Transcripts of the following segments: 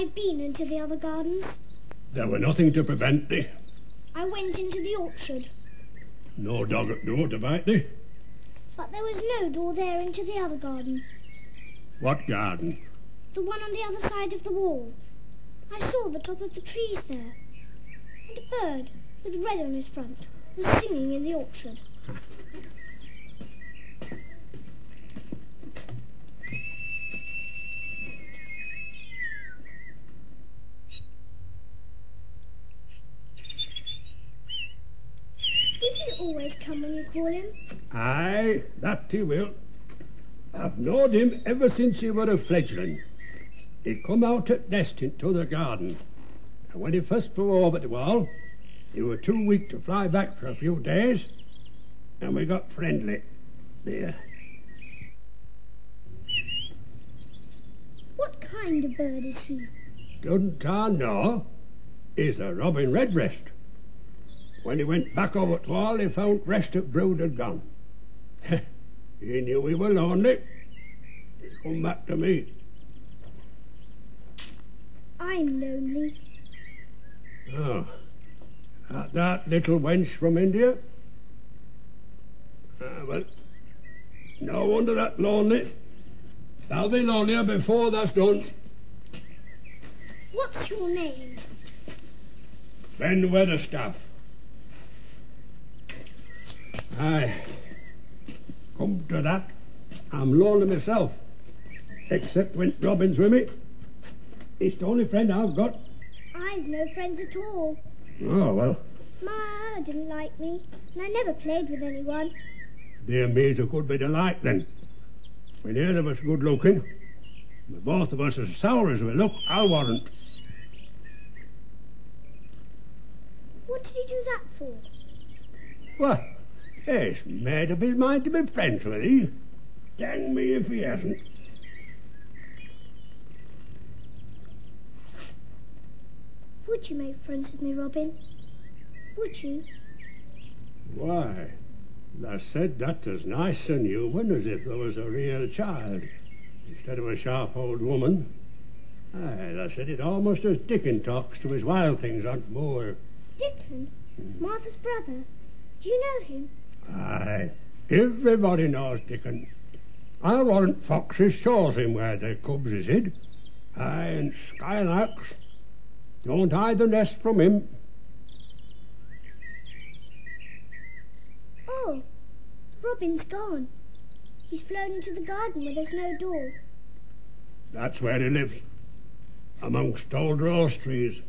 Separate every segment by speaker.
Speaker 1: I've been into the other gardens.
Speaker 2: There were nothing to prevent thee.
Speaker 1: I went into the orchard,
Speaker 2: No dog at door to bite thee.
Speaker 1: but there was no door there into the other garden,
Speaker 2: What garden?
Speaker 1: the one on the other side of the wall. I saw the top of the trees there, and a bird with red on his front was singing in the orchard. Always come when you call him?
Speaker 2: Aye, that he will. I've knowed him ever since he were a fledgling. He come out at nest into the garden, and when he first flew over the wall, he were too weak to fly back for a few days, and we got friendly. There.
Speaker 1: What kind of bird is he?
Speaker 2: Doesn't I know? He's a robin redbreast. When he went back over to wall, he found rest of brood had gone. he knew we were lonely. He come back to me.
Speaker 1: I'm lonely.
Speaker 2: Oh, that, that little wench from India? Ah, well, no wonder that lonely. I'll be lonelier before that's done.
Speaker 1: What's your name?
Speaker 2: Ben Weatherstaff. Aye. Come to that, I'm lonely myself. Except when Robin's with me. He's the only friend I've got.
Speaker 1: I've no friends at all.
Speaker 2: Oh, well,
Speaker 1: Ma didn't like me, and I never played with anyone.
Speaker 2: dear me's a good bit of light then. When either of us good looking, but both of us as sour as we look, I'll warrant.
Speaker 1: What did he do that for?
Speaker 2: Well, he's made up his mind to be friends with thee. Dang me if he hasn't.
Speaker 1: Would you make friends with me, Robin? Would you?
Speaker 2: Why, thou said that as nice and human as if there was a real child, instead of a sharp old woman. Aye, thou said it almost as Dickon talks to his wild things on the moor.
Speaker 1: Dickon? Martha's brother? Do you know him?
Speaker 2: Aye, everybody knows Dickon. I warrant foxes shows him where their cubs is hid. Aye, and skylarks. Don't hide the nest from him.
Speaker 1: Oh, Robin's gone. He's flown into the garden where there's no door.
Speaker 2: That's where he lives, amongst old rose trees.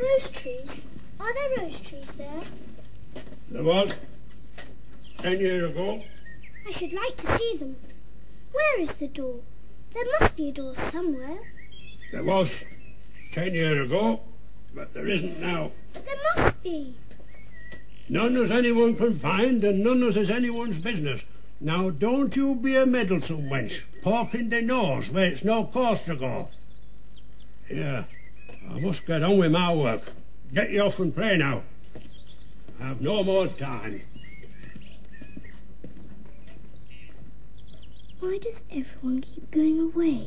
Speaker 1: Rose trees? Are there rose trees there?
Speaker 2: There was, ten years ago.
Speaker 1: I should like to see them. Where is the door? There must be a door somewhere.
Speaker 2: There was, ten years ago, but there isn't now.
Speaker 1: But there must be.
Speaker 2: None as anyone can find, and none as is anyone's business. Now, don't you be a meddlesome wench, poking the nose where it's no course to go. Yeah, I must get on with my work. Get you off and pray now. I've no more time.
Speaker 1: Why does everyone keep going away?